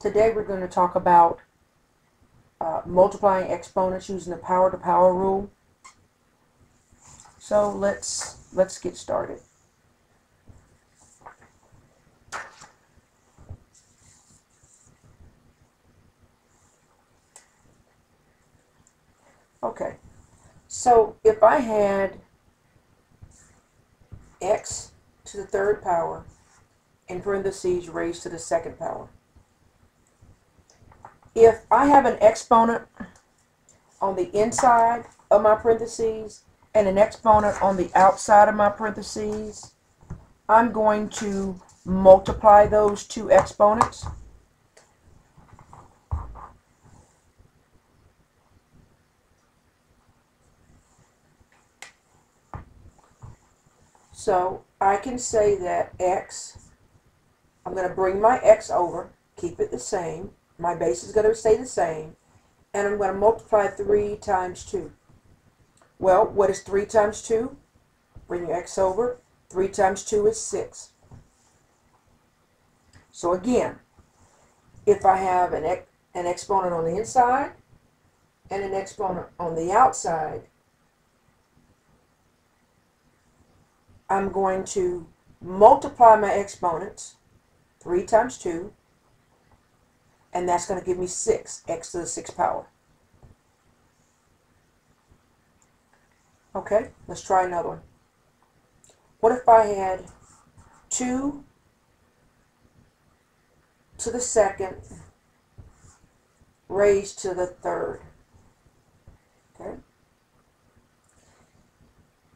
Today we're going to talk about uh, multiplying exponents using the power to power rule. So let's let's get started. Okay, so if I had x to the third power in parentheses raised to the second power. If I have an exponent on the inside of my parentheses and an exponent on the outside of my parentheses, I'm going to multiply those two exponents. So I can say that x, I'm going to bring my x over, keep it the same. My base is going to stay the same. And I'm going to multiply 3 times 2. Well, what is 3 times 2? Bring your x over. 3 times 2 is 6. So again, if I have an, an exponent on the inside and an exponent on the outside, I'm going to multiply my exponents, 3 times 2, and that's going to give me 6, x to the 6th power. Okay, let's try another one. What if I had 2 to the second raised to the third? Okay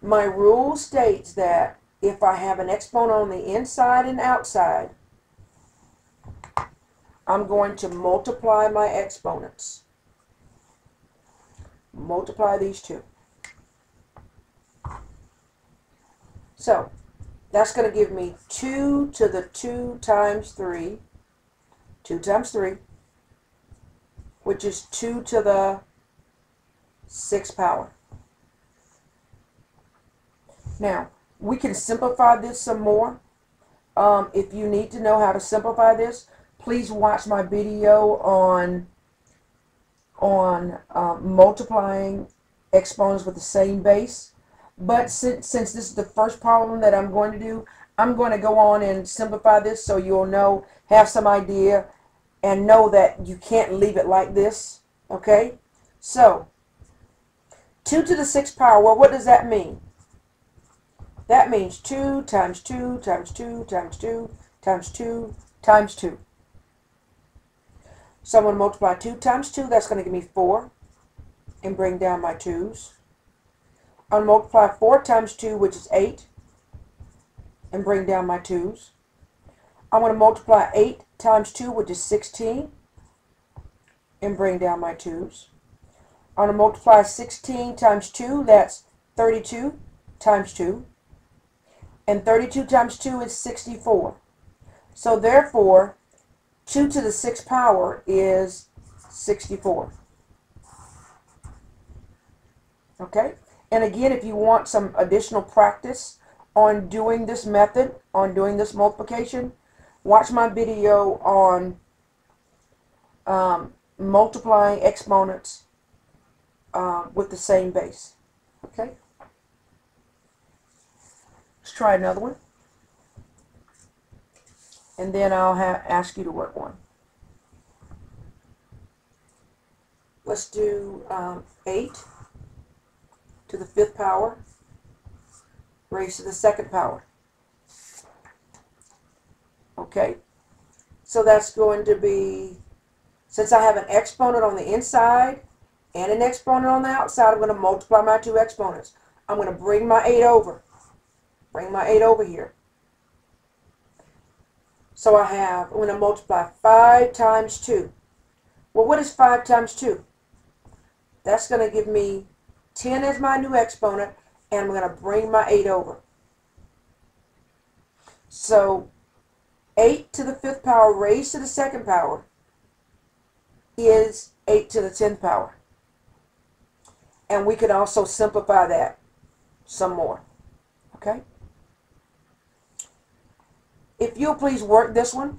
my rule states that if I have an exponent on the inside and outside, I'm going to multiply my exponents. Multiply these two. So, that's going to give me 2 to the 2 times 3. 2 times 3. Which is 2 to the 6 power. Now, we can simplify this some more. Um, if you need to know how to simplify this, please watch my video on on um, multiplying exponents with the same base. But since, since this is the first problem that I'm going to do, I'm going to go on and simplify this so you'll know, have some idea, and know that you can't leave it like this. Okay? So, 2 to the 6th power, well, what does that mean? That means 2 times 2 times 2 times 2 times 2 times 2. So I'm going to multiply 2 times 2. That's going to give me 4 and bring down my 2's. I'm going to multiply 4 times 2, which is 8, and bring down my 2's. I'm going to multiply 8 times 2, which is 16, and bring down my 2's. I'm going to multiply 16 times 2, that's 32 times 2 and 32 times 2 is 64. So therefore, 2 to the 6th power is 64. Okay? And again, if you want some additional practice on doing this method, on doing this multiplication, watch my video on um, multiplying exponents uh, with the same base. Okay? Let's try another one. And then I'll ask you to work one. Let's do um, 8 to the fifth power raised to the second power. Okay, so that's going to be, since I have an exponent on the inside and an exponent on the outside, I'm going to multiply my two exponents. I'm going to bring my 8 over. Bring my 8 over here. So I have, I'm going to multiply 5 times 2. Well, what is 5 times 2? That's going to give me 10 as my new exponent, and I'm going to bring my 8 over. So 8 to the fifth power raised to the second power is 8 to the 10th power. And we can also simplify that some more. Okay? If you'll please work this one.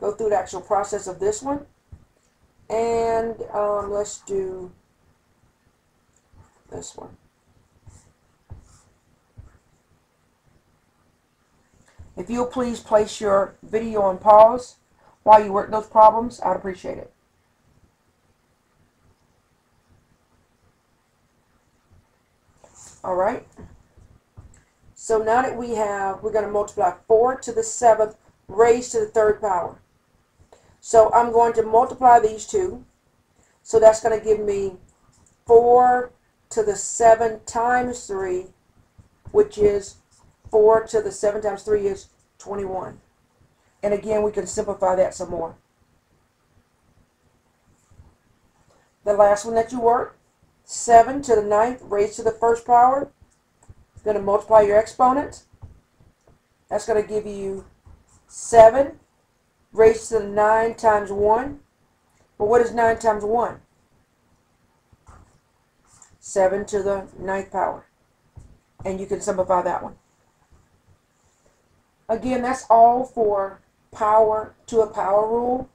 Go through the actual process of this one. And um, let's do this one. If you'll please place your video on pause while you work those problems, I'd appreciate it. All right. So now that we have, we're going to multiply 4 to the 7th raised to the third power. So I'm going to multiply these two. So that's going to give me 4 to the 7 times 3, which is 4 to the 7 times 3 is 21. And again, we can simplify that some more. The last one that you work, 7 to the ninth raised to the first power. Going to multiply your exponent. That's going to give you 7 raised to the 9 times 1. Well, what is 9 times 1? 7 to the ninth power. And you can simplify that one. Again, that's all for power to a power rule.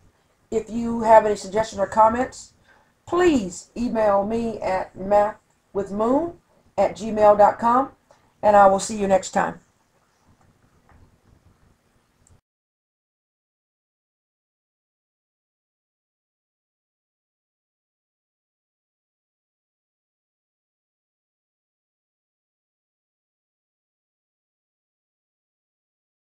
If you have any suggestions or comments, please email me at mathwithmoon at gmail.com and I will see you next time.